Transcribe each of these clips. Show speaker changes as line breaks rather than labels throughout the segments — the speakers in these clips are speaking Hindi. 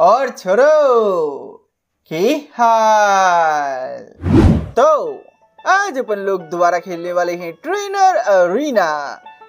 और छोरो के हाल? तो आज अपन लोग दोबारा खेलने वाले हैं ट्रेनर अरीना।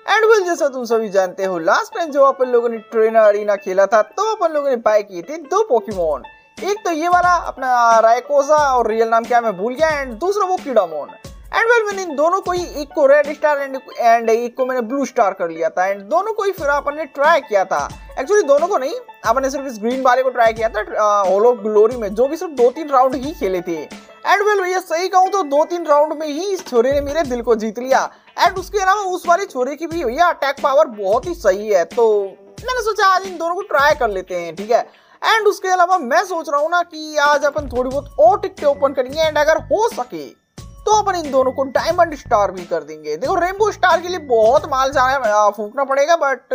एंड वेल जैसा तुम सभी जानते हो लास्ट टाइम जो अपन लोगों ने ट्रेनर अरीना खेला था तो अपन लोगों ने बाय किए थे दो पोकेमोन एक तो ये वाला, अपना रायकोसा और रियल नाम क्या मैं भूल गया एंड दूसरा वो कीडामोन एंड वेल मैंने इन दोनों को ही एक को रेड स्टार एंड एंड एक को मैंने ब्लू स्टार कर लिया था। एंड दोनों को ही फिर अपन ने ट्राई किया था। एक्चुअली दोनों को नहीं। अपन ने सिर्फ़ इस ग्रीन वाले को ट्राई किया था होलो ग्लोरी में, जो भी सिर्फ़ दो तीन राउंड ही खेले थे। एंड वेल भैया, सही कहूँ तो दो तीन राउंड में ही इस छोरे ने मेरे दिल को जीत लिया। एंड उसके अलावा उस वाले छोरे की भी भैया अटैक पावर बहुत ही सही है। तो मैंने सोचा आज इन दोनों को ट्राई कर लेते हैं, ठीक है? एंड उसके अलावा मैं सोच रहा हूँ ना कि आज अपन थोड़ी बहुत और टिकटें ओपन करेंगे। एंड अगर हो सके तो अपन इन दोनों को डायमंड स्टार भी कर देंगे। देखो रेनबो स्टार के लिए बहुत माल जाना फूकना पड़ेगा बट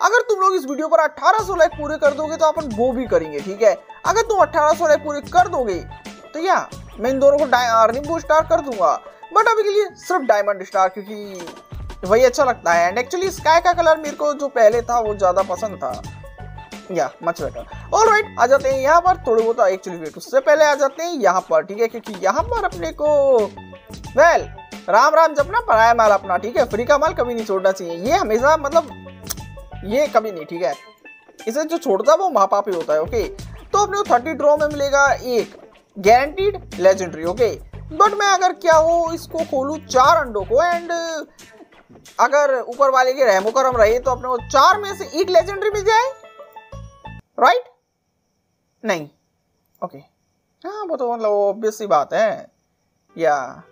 अगर तुम लोग इस वीडियो पर 1800 लाइक पूरे कर दोगे तो अपन वो भी करेंगे, ठीक है? अगर तुम 1800 लाइक पूरे कर दोगे तो या, मैं इन दोनों को रेनबो स्टार कर दूँगा। बट अभी के लिए सिर्फ़ डायमंड स्टार क्योंकि वही अच्छा लगता है। एंड एक्चुअली स्काई का कलर मेरे को जो पहले था, वो ज़्यादा पसंद था। Yeah much better all right आ जाते हैं यहाँ पर, थोड़े बहुत एक्चुअली वेट उससे पहले आ जाते हैं यहाँ पर, ठीक है? क्योंकि यहाँ पर अपने को वेल राम राम जपना, पराया माल अपना, ठीक है? फ्री का माल कभी नहीं छोड़ना चाहिए। ये हमेशा मतलब ये कभी नहीं, ठीक है? इसे जो छोड़ता है, वो माँ पाप ही होता है ओके तो अपने को थर्टी ड्रॉ में मिलेगा एक गारंटीड लेजेंडरी ओके बट मैं अगर क्या हो, इसको खोलू चार अंडों को एंड अगर ऊपर वाले के रहमो करम रहे तो अपने को चार में से एक लेजेंडरी मिल जाए राइट नहीं. ओके हाँ वो तो मतलब ऑब्वियस सी बात है. या.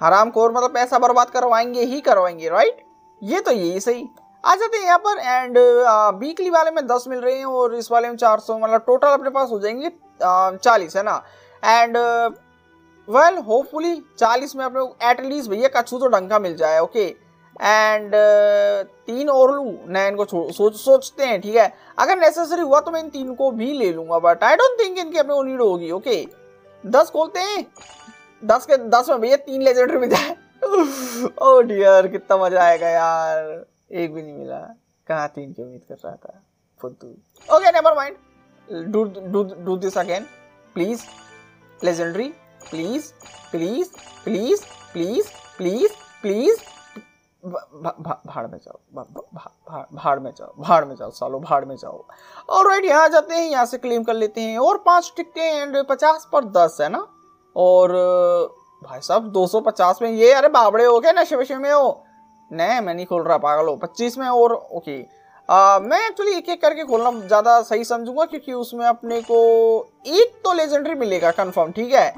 हराम खोर मतलब पैसा बर्बाद करवाएँगे ही करवाएँगे राइट ये तो यही सही. आ जाते हैं यहाँ पर एंड वीकली वाले में दस मिल रहे हैं और इस वाले में चार सौ मतलब टोटल अपने पास हो जाएँगे चालीस, है ना? एंड वेल होपफुली चालीस में अपने एटलीस्ट भैया कछू तो ढंग मिल जाए ओके okay? एंड uh, तीन और लू? मैं इनको सोच सोचते हैं ठीक है? अगर नेसेसरी हुआ तो मैं इन तीन को भी ले लूँगा बट आई डोंट थिंक इनकी अपने को नीड होगी ओके दस खोलते हैं। दस के दस में भैया तीन लेजेंडरी मिल जाए। ओ डियर कितना मज़ा आएगा यार। एक भी नहीं मिला। कहा तीन की उम्मीद कर रहा था? फुद्दू। Okay never mind do do do this again please legendary please please please please please please भाड़ में जाओ भाड़ में जाओ भाड़ में जाओ सालो भाड़ में जाओ। और राइट यहाँ जाते हैं यहाँ से क्लेम कर लेते हैं और पाँच टिकटें एंड पचास पर दस है ना? और भाई साहब दो सौ पचास में ये अरे बाबड़े हो गए नशे वशे में हो? नहीं मैं नहीं खोल रहा पागल हो पच्चीस में और ओके आ, मैं एक्चुअली एक एक करके खोलना ज़्यादा सही समझूँगा क्योंकि उसमें अपने को एक तो लेजेंडरी मिलेगा कंफर्म ठीक है?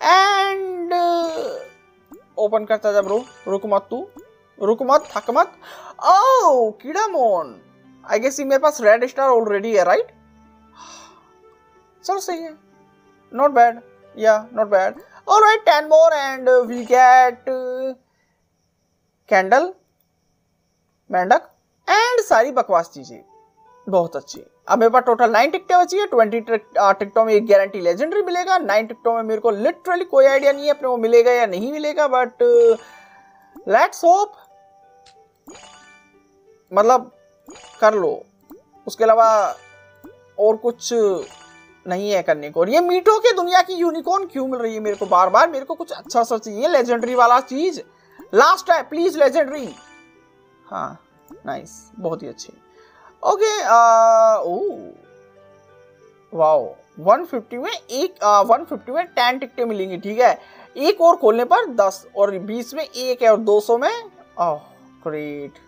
एंड ओपन करता जब ब्रो रुक मत तू। रुक मत थक मत ओ कीड़ामोन आई गेस मेरे पास रेड स्टार ऑलरेडी है राइट चलो सही है। Not bad yeah not bad alright ten more and we get candle मेंढक एंड सारी बकवास चीज़ें। बहुत अच्छी अब मेरे पास टोटल नाइन टिकटें बची है। ट्वेंटी टिकटों में एक गारंटी लेजेंडरी मिलेगा। नाइन टिकटों में मेरे को लिटरली कोई आइडिया नहीं है अपने को मिलेगा या नहीं मिलेगा बट लेट्स होप मतलब कर लो। उसके अलावा और कुछ नहीं है करने को। और ये मीठो के दुनिया की यूनिकॉर्न क्यों मिल रही है मेरे को बार बार मेरे को कुछ अच्छा सा चाहिए लेजेंडरी वाला चीज़। लास्ट है प्लीज़ लेजेंडरी हाँ नाइस बहुत ही अच्छी। ओके वाओ 150 में एक आ, 150 में 10 टिकटें मिलेंगी ठीक है? एक और खोलने पर 10 और 20 में एक है और 200 में ओह ग्रेट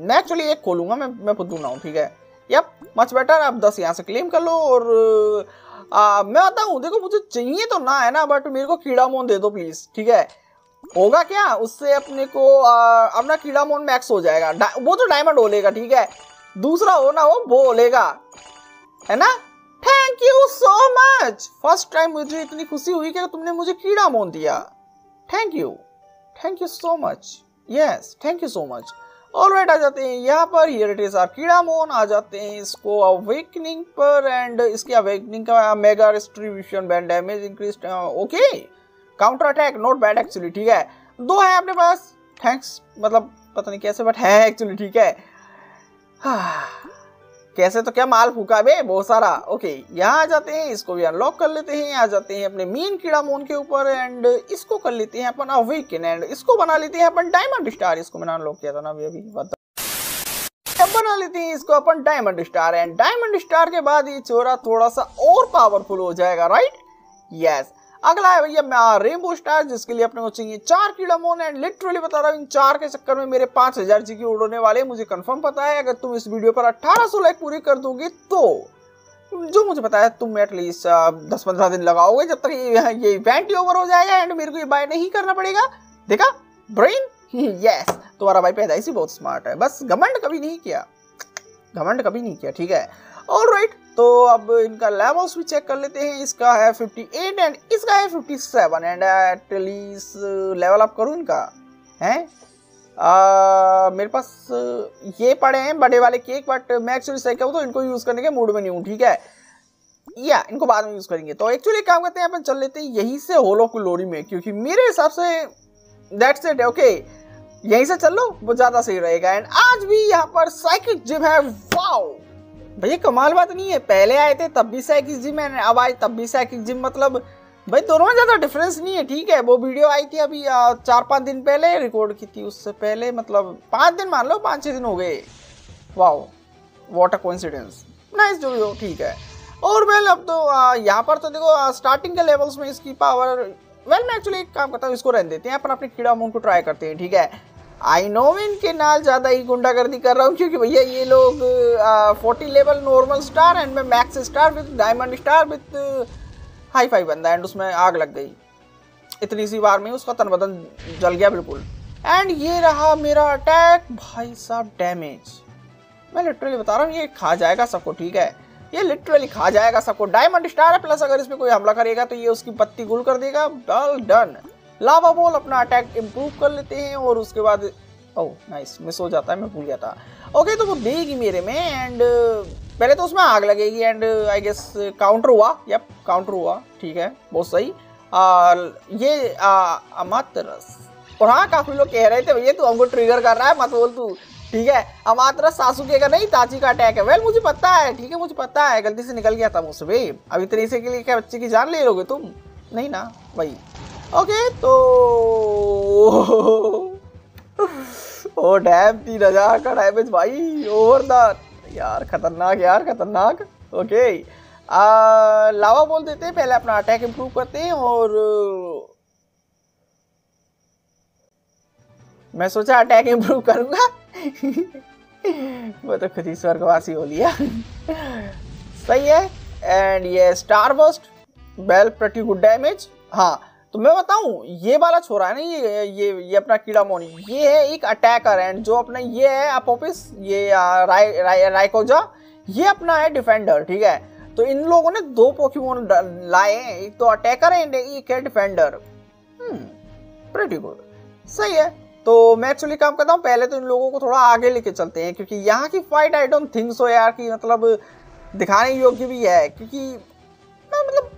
मैं एक्चुअली एक खोलूँगा मैं मैं खुद ना हूँ ठीक है? यप मच बेटर आप दस यहाँ से क्लेम कर लो और आ, मैं आता हूँ। देखो मुझे चाहिए तो ना है ना बट मेरे को कीड़ा मोन दे दो प्लीज़ ठीक है? होगा क्या? उससे अपने को आ, अपना कीड़ा मोन मैक्स हो जाएगा। वो तो डायमंड होलेगा ठीक है? दूसरा हो ना हो वो होलेगा है ना? Thank you so much first time मुझे इतनी खुशी हुई कि तुमने मुझे कीड़ा मोन दिया। Thank you thank you so much yes thank you so much all right आ जाते हैं यहाँ पर हियर इट इज़ आर कीड़ा मोन आ जाते हैं इसको अवेकनिंग पर एंड इसकी अवेकनिंग का mega distribution band damage increase okay counter attack not bad actually ठीक है? दो है अपने पास थैंक्स मतलब पता नहीं कैसे बट है एक्चुअली ठीक है कैसे तो क्या माल फूका बे, बहुत सारा। ओके यहाँ आ जाते हैं, इसको भी अनलॉक कर लेते हैं, आ जाते हैं अपने मेन कीड़ा मोन के ऊपर एंड इसको कर लेते हैं अपन अवेकन एंड इसको बना लेते हैं अपन डायमंड स्टार इसको मैंने अनलॉक किया था ना अभी अभी बना लेते हैं इसको अपन diamond star and diamond star के बाद ये चोरा थोड़ा सा और पावरफुल हो जाएगा राइट यस अगला है भैया रेनबो स्टार जिसके लिए अपने को चाहिए चार कीड़ा मोन एंड लिटरली बता रहा हूँ, इन चार के चक्कर में मेरे पाँच हज़ार जी की उड़ने वाले, मुझे कंफर्म पता है, अगर तुम इस वीडियो पर अठारह सौ लाइक पूरी कर दोगे तो जो मुझे पता है, तुम एटलीस्ट दस पंद्रह दिन लगाओगे, जब तक ये इवेंट ओवर हो जाएगा एंड मेरे को ये बाय नहीं करना पड़ेगा। देखा? ब्रेन यस तुम्हारा भाई पैदा ही बहुत स्मार्ट है। बस घमंड कभी नहीं किया। घमंड कभी नहीं किया, ठीक है? ऑल राइट तो अब इनका लेवल्स भी चेक कर लेते हैं। इसका है 58 एंड इसका है 57 एंड एटलीस्ट लेवल अप करूँ इनका, हैं? मेरे पास ये पड़े हैं, बड़े वाले केक बट मैं एक्चुअली सही कहूँ तो इनको यूज़ करने के मूड में नहीं हूँ, ठीक है? या, इनको बाद में यूज़ करेंगे। तो एक्चुअली काम करते हैं, अपन चल लेते हैं यहीं से होलो लोरी में, क्योंकि मेरे हिसाब से दैट्स इट ओके यहीं से चल लो, वो ज़्यादा सही रहेगा। एंड आज भी यहाँ पर साइकिक जिम है। वाओ भैया, कमाल बात नहीं है। पहले आए थे, तब भी साइकिल जिम है, अब आए, तब भी साइकिल जिम मतलब भाई, दोनों में ज़्यादा डिफरेंस नहीं है, ठीक है? वो वीडियो आई थी अभी चार पाँच दिन पहले रिकॉर्ड की थी, उससे पहले मतलब पाँच दिन मान लो, पाँच छः दिन हो गए। Wow what a coincidence nice जो भी हो, ठीक है। और वेल अब तो यहाँ पर तो देखो स्टार्टिंग के लेवल्स में इसकी पावर वेल मैं एक्चुअली एक काम करता हूँ, इसको रहने देते हैं, अपन अपने कीड़ा मून को ट्राई करते हैं, ठीक है? आई नो इनके नाल ज़्यादा ही गुंडागर्दी कर रहा हूँ, क्योंकि भैया ये लोग forty level normal star and मैं max star with diamond star with hi fi बंदा एंड उसमें आग लग गई। इतनी सी बार में उसका तन बदन जल गया बिल्कुल। एंड ये रहा मेरा अटैक भाई साहब डैमेज मैं लिटरली बता रहा हूँ, ये खा जाएगा सबको, ठीक है? ये लिटरली खा जाएगा सबको। डायमंड स्टार है प्लस अगर इसमें कोई हमला करेगा तो ये उसकी पत्ती गुल कर देगा। डल डन लावा बॉल अपना अटैक इम्प्रूव कर लेते हैं और उसके बाद ओह नाइस मिस हो जाता है मैं भूल गया था। ओके तो वो देगी मेरे में एंड पहले तो उसमें आग लगेगी एंड आई गेस काउंटर हुआ। यप काउंटर हुआ ठीक है बहुत सही। आ, ये अमातरस। और हाँ काफ़ी लोग कह रहे थे भैया तू हमको ट्रिगर कर रहा है मत बोल तू। ठीक है अमातरस सासुके का नहीं ताची का अटैक है। वेल मुझे पता है ठीक है मुझे पता है गलती से निकल गया था मुझसे भाई अब इतने से के लिए क्या बच्चे की जान ले लोगे तुम? नहीं ना भाई। ओके तो ओ डैम तीन हज़ार का डैमेज भाई ओवर द यार खतरनाक यार खतरनाक। ओके आ, लावा बोल देते हैं पहले अपना अटैक इंप्रूव करते हैं और मैं सोचा अटैक इंप्रूव करूँगा। वो तो खुद ही स्वर्गवासी हो लिया। सही है एंड ये star burst well pretty good damage हाँ तो मैं बताऊँ ये वाला छोरा है ना ये ये ये अपना कीड़ा मोनी ये है एक अटैकर एंड जो अपना ये है अपोपिस ये राय, राय, रायकोजा ये अपना है डिफेंडर ठीक है? तो इन लोगों ने दो पोकेमोन लाए एक तो अटैकर है एक है डिफेंडर प्रेटी गुड सही है। तो मैं एक्चुअली काम करता हूँ पहले तो इन लोगों को थोड़ा आगे लेके चलते हैं क्योंकि यहाँ की fight I don't think so यार कि मतलब दिखाने योग्य भी है क्योंकि मतलब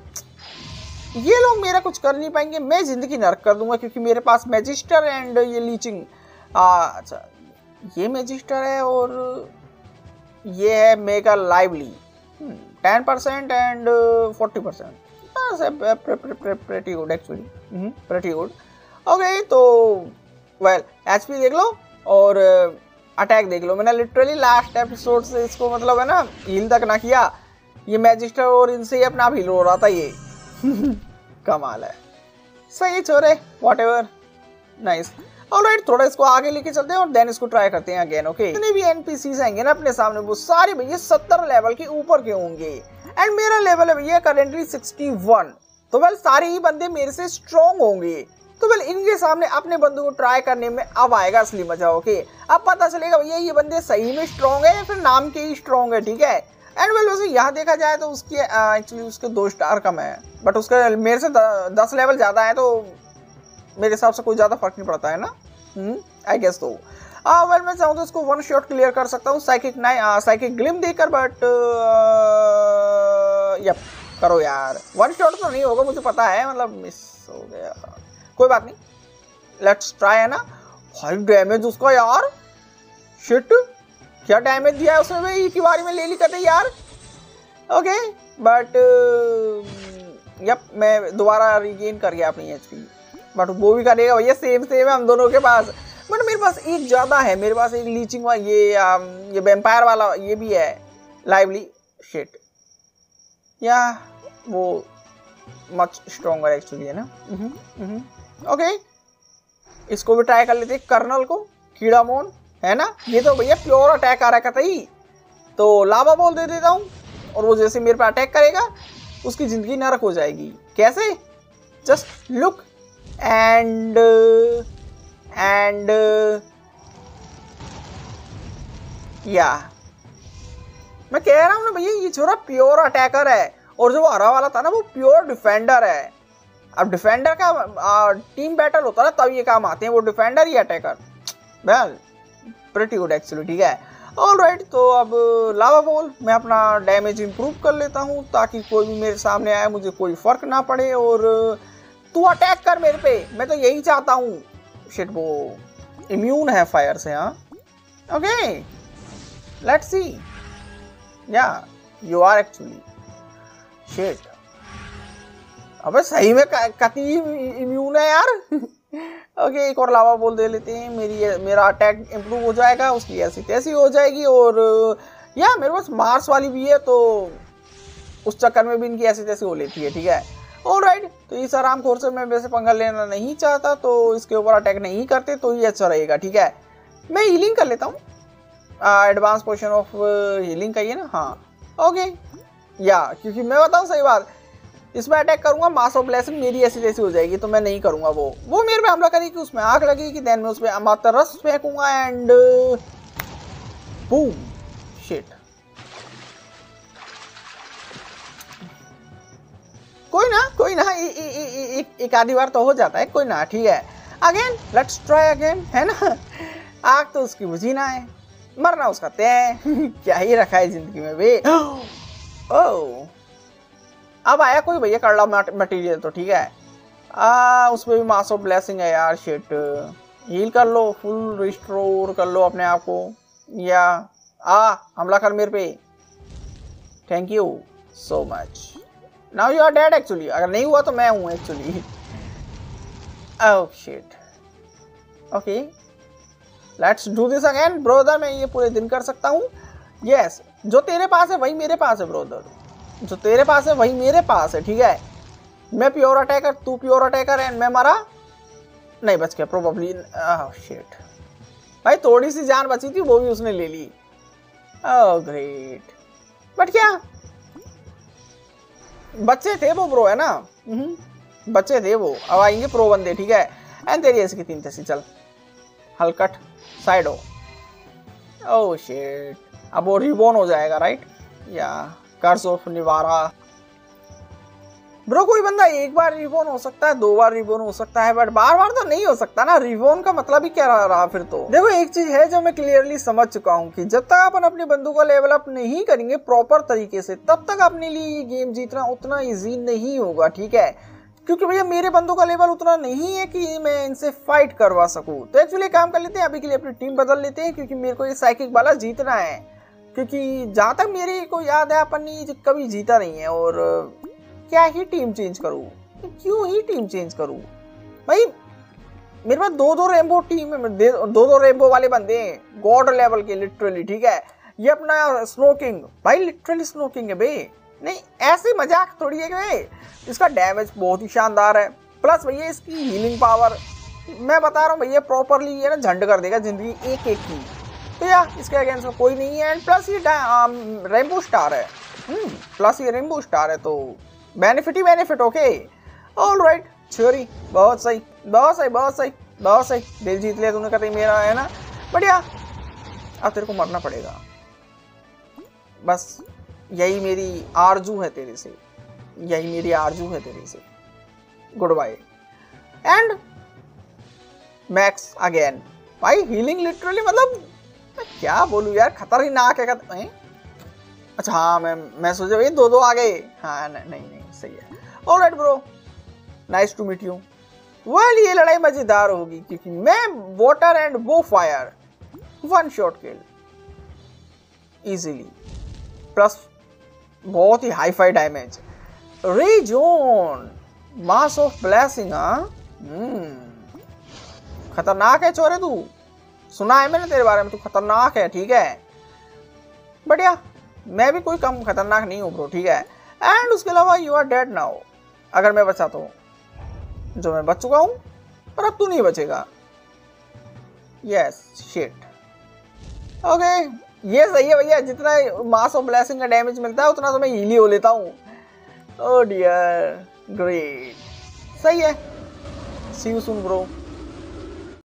ये लोग मेरा कुछ कर नहीं पाएँगे मैं ज़िंदगी नर्क कर दूँगा क्योंकि मेरे पास मैजिस्टर एंड ये लीचिंग। अच्छा ये मैजिस्टर है और ये है mega lively. Ten percent and forty percent. Pretty good actually pretty good okay तो वेल एच पी देख लो और अटैक uh, देख लो। मैंने लिटरली लास्ट एपिसोड से इसको मतलब है ना हील तक ना किया। ये मैजिस्टर और इनसे ही अपना आप हील हो रहा था ये। कमाल है। सही छोरे वॉट एवर नाइस ऑलराइट थोड़ा इसको आगे लेके चलते हैं और देन इसको ट्राई करते हैं अगेन ओके जितने भी एनपीसीज आएँगे ना अपने सामने, वो सारे भैया सत्तर लेवल के ऊपर के होंगे। एंड मेरा लेवल है भैया करेंटली सिक्सटी वन तो वेल सारे ही बंदे मेरे से स्ट्रॉन्ग होंगे। तो वेल इनके सामने अपने बंदों को ट्राई करने में अब आएगा असली मज़ा ओके अब पता चलेगा भैया ये बंदे सही में स्ट्रॉन्ग है या फिर नाम के ही स्ट्रॉन्ग है, ठीक है? एंड वेल वैसे यहाँ देखा जाए तो उसकी एक्चुअली उसके दो स्टार कम है। बट उसके मेरे से द, दस लेवल ज़्यादा है तो मेरे हिसाब से कोई ज़्यादा फ़र्क नहीं पड़ता है ना? I hmm? गेस तो वेल मैं चाहूँ तो इसको वन शॉट क्लियर कर सकता हूँ साइकिक नाइ साइकिक ग्लिम देकर बट यप करो यार। वन शॉट तो नहीं होगा मुझे पता है मतलब मिस हो गया। कोई बात नहीं। लेट्स ट्राई है ना? फाइव डैमेज उसका यार। शिट क्या डैमेज दिया है उसने? भाई की बारी में ले ली कहते यार। ओके बट यप मैं दोबारा रिगेन कर गया अपनी एच बट वो भी करेगा भैया सेम सेम है हम दोनों के पास। बट मेरे पास एक ज़्यादा है मेरे पास एक लीचिंग वाला ये आ, ये वेम्पायर वाला ये भी है। लाइवली शेट या वो मच स्ट्रोंगर एक्चुअली है ना? Okay hmm, hmm. इसको भी ट्राई कर लेते कर्नल को कीड़ा मोन। है ना? ये तो भैया प्योर अटैक आ रहा है तो लावा बॉल दे देता हूँ और वो जैसे मेरे पे अटैक करेगा उसकी ज़िंदगी नरक हो जाएगी। कैसे? जस्ट लुक एंड एंड या मैं कह रहा हूँ ना भैया ये छोरा प्योर अटैकर है और जो हरा वाला था ना वो प्योर डिफेंडर है। अब डिफेंडर का आ, टीम बैटल होता है ना तब ये काम आते हैं वो डिफेंडर ही attacker well pretty good actually ठीक है? ऑल राइट right, तो अब लावा बोल मैं अपना डैमेज इंप्रूव कर लेता हूँ ताकि कोई भी मेरे सामने आए मुझे कोई फ़र्क ना पड़े और तू अटैक कर मेरे पे। मैं तो यही चाहता हूँ। शिट वो इम्यून है फायर से हाँ? ओके लेट्स सी या यू आर एक्चुअली शिट अबे सही में कति इम्यून है यार? ओके एक और लावा बोल दे लेते हैं। मेरी मेरा अटैक इम्प्रूव हो जाएगा, उसकी ऐसी तैसी हो जाएगी और, या मेरे पास मार्स वाली भी है तो उस चक्कर में भी इनकी ऐसी तैसी हो लेती है, ठीक है? और राइट तो इस आराम खोर से मैं वैसे पंगा लेना नहीं चाहता तो इसके ऊपर अटैक नहीं करते तो ये अच्छा रहेगा, ठीक है? मैं हीलिंग कर लेता हूँ। एडवांस पोर्शन ऑफ़ हीलिंग का ये ना? हाँ। ओके या, क्योंकि मैं बताऊँ सही बात इसमें अटैक करूँगा मास ऑफ़ ब्लेसिंग मेरी ऐसी जैसी हो जाएगी तो मैं नहीं करूँगा वो। वो मेरे पे हमला करेगी उसमें आग लगेगी देन मैं उसमें मात्र रस फेंकूँगा एंड बूम शिट कोई ना कोई ना एक आधी बार तो हो जाता है कोई ना ठीक है। अगेन लेट्स ट्राई अगेन है ना? आग तो उसकी बुझी ना है। मरना उसका तय क्या ही रखा है ज़िंदगी में वे ओह अब आया कोई भैया कड़ला मटेरियल तो ठीक है। आ उसमें भी मास ऑफ़ ब्लेसिंग है यार शिट हील कर लो फुल रिस्टोर कर लो अपने आप को। या आ हमला कर मेरे पे। Thank you so much now you are dead actually अगर नहीं हुआ तो मैं हूँ actually shit okay let's do this again brother मैं ये पूरे दिन कर सकता हूँ। यस yes, जो तेरे पास है वही मेरे पास है ब्रोदर जो तेरे पास है, वही मेरे पास है, ठीक है? मैं प्योर अटैकर तू प्योर अटैकर एंड मैं मारा? नहीं, बच गया प्रोबेबली शिट भाई, थोड़ी सी जान बची थी, वो भी उसने ले ली। ओह ग्रेट बट क्या? बच्चे थे वो ब्रो है ना? हम्म। बच्चे थे वो। अब आएँगे प्रो बंदे, ठीक है? एंड तेरी ऐसी तीन तैसी, चल। हलकट साइड हो। ओह शिट अब वो रिबोन हो जाएगा राइट या कर्ज ऑफ़ निवारा। ब्रो कोई बंदा एक बार रिबोन हो सकता है दो बार रिबोन हो सकता है बट बार बार तो नहीं हो सकता ना। रिबोन का मतलब ही क्या रहा, फिर तो? देखो एक चीज़ है जो मैं क्लियरली समझ चुका हूँ कि जब तक अपन अपनी बंदूक का लेवल अप नहीं करेंगे प्रॉपर तरीके से तब तक अपने लिए ये गेम जीतना उतना इजी नहीं होगा ठीक है? क्योंकि भैया मेरे बंदों का लेवल उतना नहीं है कि मैं इनसे फाइट करवा सकूँ। तो एक्चुअली काम कर लेते हैं अभी के लिए अपनी टीम बदल लेते हैं क्योंकि मेरे को ये साइकिक वाला जीतना है। क्योंकि जहाँ तक मेरे को याद है, अपन ने कभी जीता नहीं है और, क्या ही टीम चेंज करूँ? क्यों ही टीम चेंज करूँ? भाई, मेरे पास दो दो रेमबो टीम है दो दो रेमबो वाले बंदे हैं गॉड लेवल के लिटरली ठीक है? ये अपना स्नोकिंग भाई लिटरली स्नोकिंग है भाई नहीं, ऐसे मज़ाक थोड़ी है कि भाई, इसका डैमेज बहुत ही शानदार है। प्लस भैया, इसकी हीलिंग पावर मैं बता रहा हूँ भैया प्रॉपरली ये ना झंड कर देगा ज़िंदगी एक एक की तो या इसके अगेंस्ट में कोई नहीं है एंड प्लस ये रेमबो स्टार है। प्लस ये रेमबो स्टार है तो बेनिफिट ही बेनिफिट ओके ऑल राइट छोरी बहुत सही बहुत सही बहुत सही बहुत सही। दिल जीत लिया तूने कहते मेरा, है ना? बढ़िया। अब तेरे को मरना पड़ेगा। बस, यही मेरी आरज़ू है तेरे से। यही मेरी आरज़ू है तेरे से। Good bye and max again भाई हीलिंग लिटरली मतलब क्या बोलूँ यार? खतरनाक है कहते अच्छा हाँ मैं मैं सोचा भाई दो दो आ गए। हाँ नहीं नहीं, नहीं सही है। All right bro nice to meet you well ये लड़ाई मज़ेदार होगी क्योंकि मैं वाटर एंड वो fire one shot kill easily plus बहुत ही hi fi damage ray zone mass of blessing खतरनाक है चोरे तू। सुना है मैंने तेरे बारे में, तू खतरनाक है, ठीक है? बढ़िया। मैं भी कोई कम खतरनाक नहीं हूँ ब्रो ठीक है? एंड उसके अलावा यू आर डेड नाउ अगर मैं बचा तो। जो मैं बच चुका हूँ, पर अब तू नहीं बचेगा। यस शिट ओके ये सही है भैया, जितना मास ऑफ़ ब्लेसिंग का डैमेज मिलता है, उतना तो मैं हीली हो लेता हूँ। ओ डियर ग्रेट सही है। सी यू सुन ब्रो